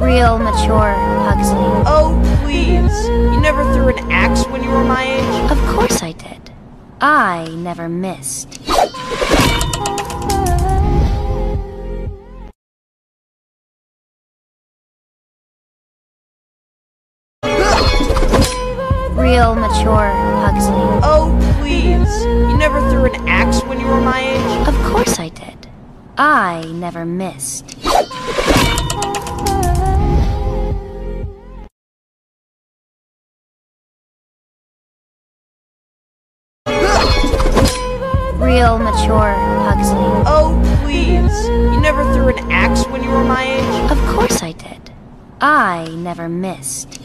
Real mature, Pugsley. Oh, please. You never threw an axe when you were my age? Of course I did. I never missed. Real mature, Pugsley. Oh, please. You never threw an axe when you were my age? Of course I did. I never missed. real mature Pugsley. Oh, please. You never threw an axe when you were my age? Of course I did. I never missed.